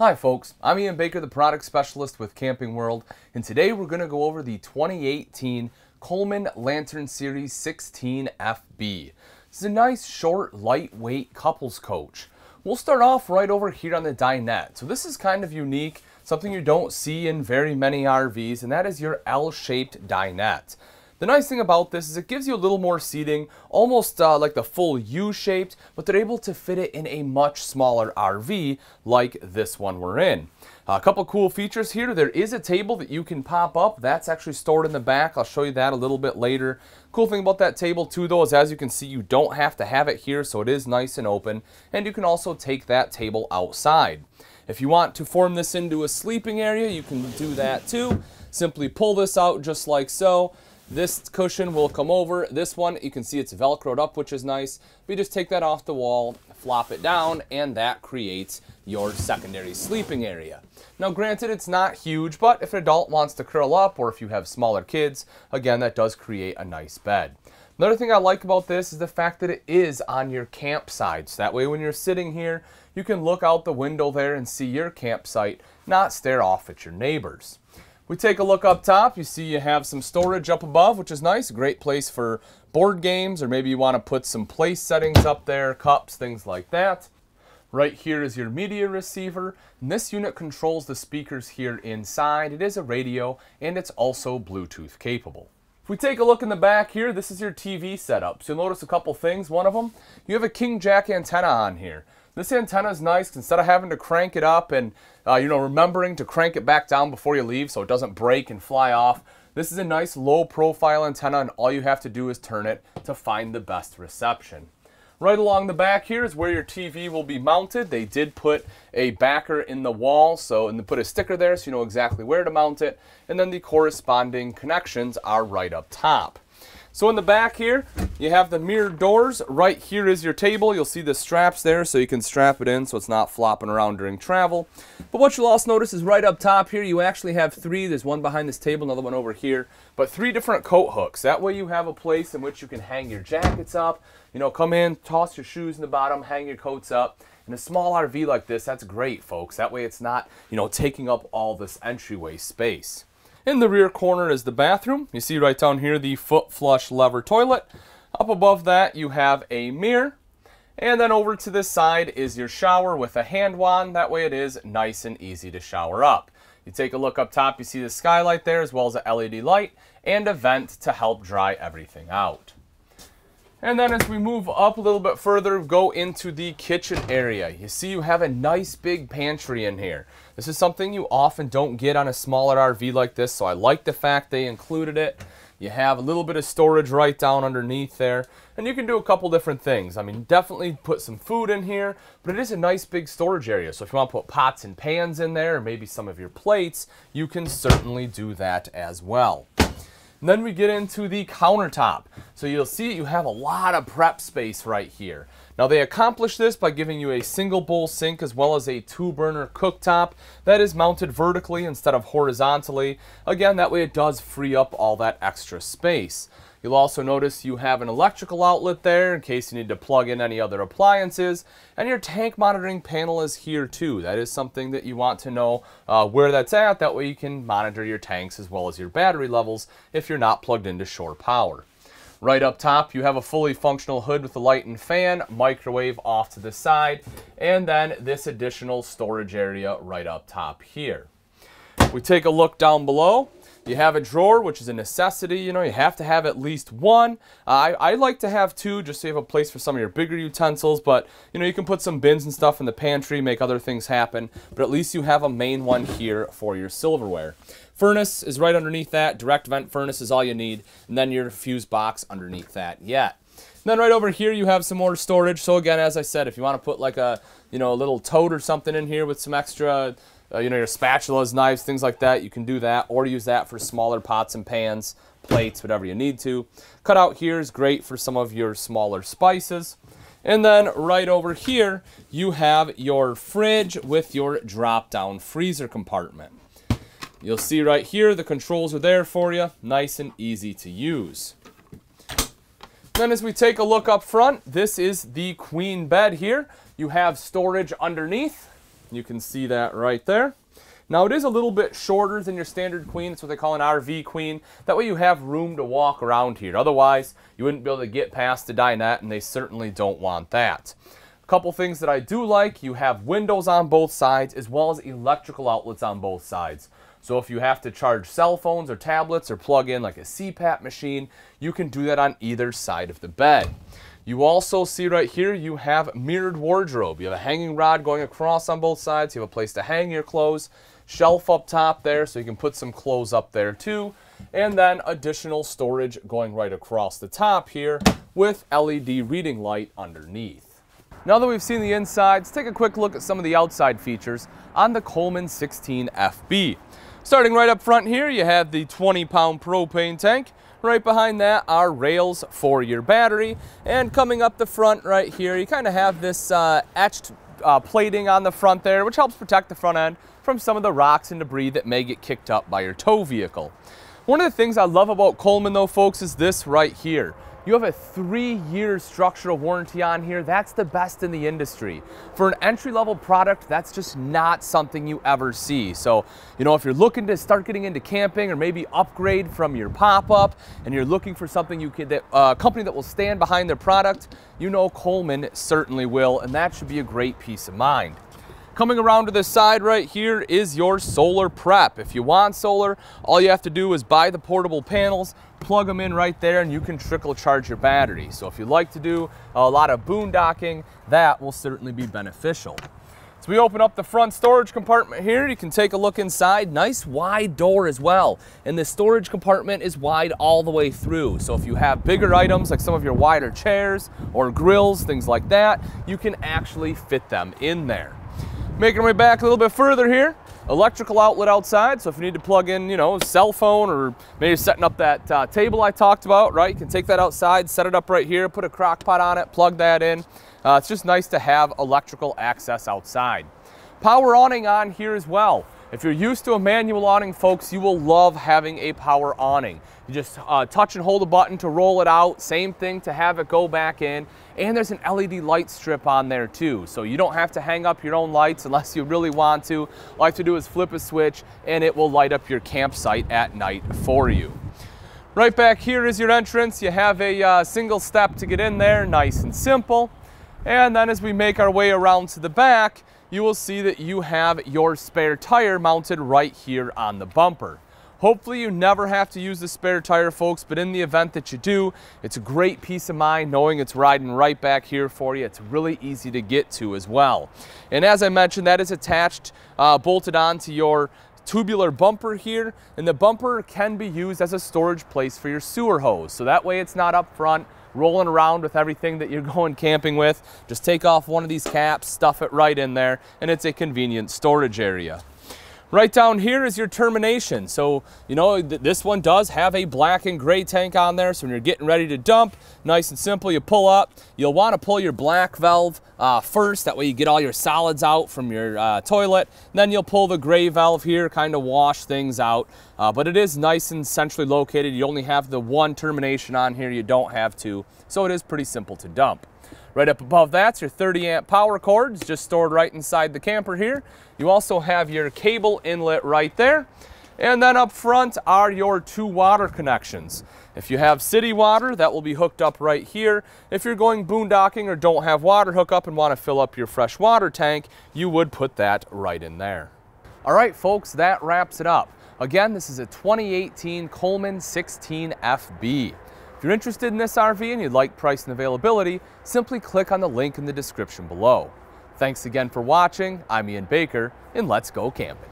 Hi folks, I'm Ian Baker, the product specialist with Camping World, and today we're going to go over the 2018 Coleman Lantern Series 16FB. This is a nice, short, lightweight couples coach. We'll start off right over here on the dinette. So this is kind of unique, something you don't see in very many RVs, and that is your L-shaped dinette. The nice thing about this is it gives you a little more seating, almost uh, like the full U-shaped, but they're able to fit it in a much smaller RV like this one we're in. A couple cool features here. There is a table that you can pop up. That's actually stored in the back. I'll show you that a little bit later. Cool thing about that table too though is as you can see you don't have to have it here so it is nice and open and you can also take that table outside. If you want to form this into a sleeping area you can do that too. Simply pull this out just like so. This cushion will come over. This one, you can see it's velcroed up, which is nice. We just take that off the wall, flop it down, and that creates your secondary sleeping area. Now, granted, it's not huge, but if an adult wants to curl up, or if you have smaller kids, again, that does create a nice bed. Another thing I like about this is the fact that it is on your campsite. So that way when you're sitting here, you can look out the window there and see your campsite, not stare off at your neighbors. We take a look up top. You see you have some storage up above, which is nice. Great place for board games, or maybe you want to put some place settings up there, cups, things like that. Right here is your media receiver. And this unit controls the speakers here inside. It is a radio, and it's also Bluetooth capable. We take a look in the back here, this is your TV setup. So you'll notice a couple things. One of them, you have a King Jack antenna on here. This antenna is nice. Instead of having to crank it up and, uh, you know, remembering to crank it back down before you leave so it doesn't break and fly off, this is a nice low profile antenna and all you have to do is turn it to find the best reception. Right along the back here is where your TV will be mounted. They did put a backer in the wall, so and they put a sticker there so you know exactly where to mount it. And then the corresponding connections are right up top. So in the back here, you have the mirrored doors. Right here is your table. You'll see the straps there so you can strap it in so it's not flopping around during travel. But what you'll also notice is right up top here, you actually have three. There's one behind this table, another one over here, but three different coat hooks. That way you have a place in which you can hang your jackets up. You know, come in, toss your shoes in the bottom, hang your coats up. In a small RV like this, that's great, folks. That way it's not, you know, taking up all this entryway space. In the rear corner is the bathroom. You see right down here the foot flush lever toilet. Up above that you have a mirror. And then over to this side is your shower with a hand wand. That way it is nice and easy to shower up. You take a look up top, you see the skylight there as well as a LED light and a vent to help dry everything out. And then as we move up a little bit further, go into the kitchen area. You see you have a nice big pantry in here. This is something you often don't get on a smaller RV like this, so I like the fact they included it. You have a little bit of storage right down underneath there, and you can do a couple different things. I mean, definitely put some food in here, but it is a nice big storage area. So if you want to put pots and pans in there, or maybe some of your plates, you can certainly do that as well. And then we get into the countertop. So you'll see you have a lot of prep space right here. Now they accomplish this by giving you a single bowl sink as well as a two burner cooktop that is mounted vertically instead of horizontally. Again, that way it does free up all that extra space. You'll also notice you have an electrical outlet there in case you need to plug in any other appliances. And your tank monitoring panel is here too. That is something that you want to know uh, where that's at. That way you can monitor your tanks as well as your battery levels if you're not plugged into shore power. Right up top, you have a fully functional hood with a light and fan, microwave off to the side, and then this additional storage area right up top here. We take a look down below. You have a drawer, which is a necessity. You know, you have to have at least one. Uh, I, I like to have two just so have a place for some of your bigger utensils. But, you know, you can put some bins and stuff in the pantry, make other things happen. But at least you have a main one here for your silverware. Furnace is right underneath that. Direct vent furnace is all you need. And then your fuse box underneath that yet. And then right over here you have some more storage. So again, as I said, if you want to put like a, you know, a little tote or something in here with some extra uh, you know, your spatulas, knives, things like that, you can do that or use that for smaller pots and pans, plates, whatever you need to. Cut out here is great for some of your smaller spices. And then right over here, you have your fridge with your drop-down freezer compartment. You'll see right here, the controls are there for you, nice and easy to use. Then as we take a look up front, this is the queen bed here. You have storage underneath You can see that right there. Now it is a little bit shorter than your standard queen. It's what they call an RV queen. That way you have room to walk around here. Otherwise, you wouldn't be able to get past the dinette and they certainly don't want that. A couple things that I do like, you have windows on both sides as well as electrical outlets on both sides. So if you have to charge cell phones or tablets or plug in like a CPAP machine, you can do that on either side of the bed. You also see right here, you have mirrored wardrobe. You have a hanging rod going across on both sides. You have a place to hang your clothes shelf up top there so you can put some clothes up there too. And then additional storage going right across the top here with LED reading light underneath. Now that we've seen the inside, let's take a quick look at some of the outside features on the Coleman 16 FB. Starting right up front here, you have the 20 pound propane tank. Right behind that are rails for your battery. And coming up the front right here, you kind of have this uh, etched uh, plating on the front there, which helps protect the front end from some of the rocks and debris that may get kicked up by your tow vehicle. One of the things I love about Coleman though, folks, is this right here. You have a three-year structural warranty on here. That's the best in the industry. For an entry-level product, that's just not something you ever see. So, you know, if you're looking to start getting into camping or maybe upgrade from your pop-up and you're looking for something you could, a uh, company that will stand behind their product, you know Coleman certainly will, and that should be a great peace of mind. Coming around to the side right here is your solar prep. If you want solar, all you have to do is buy the portable panels, plug them in right there, and you can trickle charge your battery. So if you like to do a lot of boondocking, that will certainly be beneficial. So we open up the front storage compartment here. You can take a look inside. Nice wide door as well. And the storage compartment is wide all the way through. So if you have bigger items like some of your wider chairs or grills, things like that, you can actually fit them in there. Making our way back a little bit further here, electrical outlet outside. So if you need to plug in, you know, a cell phone or maybe setting up that uh, table I talked about, right? You can take that outside, set it up right here, put a crock pot on it, plug that in. Uh, it's just nice to have electrical access outside. Power awning on here as well. If you're used to a manual awning, folks, you will love having a power awning. You just uh, touch and hold a button to roll it out. Same thing to have it go back in. And there's an LED light strip on there too. So you don't have to hang up your own lights unless you really want to. All you have to do is flip a switch and it will light up your campsite at night for you. Right back here is your entrance. You have a uh, single step to get in there, nice and simple. And then as we make our way around to the back, you will see that you have your spare tire mounted right here on the bumper. Hopefully you never have to use the spare tire, folks, but in the event that you do, it's a great peace of mind knowing it's riding right back here for you. It's really easy to get to as well. And as I mentioned, that is attached, uh, bolted onto your tubular bumper here, and the bumper can be used as a storage place for your sewer hose. So that way it's not up front, rolling around with everything that you're going camping with. Just take off one of these caps, stuff it right in there, and it's a convenient storage area. Right down here is your termination. So, you know, th this one does have a black and gray tank on there. So when you're getting ready to dump, nice and simple, you pull up. You'll want to pull your black valve uh, first. That way you get all your solids out from your uh, toilet. Then you'll pull the gray valve here, kind of wash things out. Uh, but it is nice and centrally located. You only have the one termination on here. You don't have two. So it is pretty simple to dump. Right up above that's your 30 amp power cord. It's just stored right inside the camper here. You also have your cable inlet right there. And then up front are your two water connections. If you have city water, that will be hooked up right here. If you're going boondocking or don't have water hookup and want to fill up your fresh water tank, you would put that right in there. All right, folks, that wraps it up. Again, this is a 2018 Coleman 16 FB. If you're interested in this RV and you'd like price and availability, simply click on the link in the description below. Thanks again for watching. I'm Ian Baker, and let's go camping.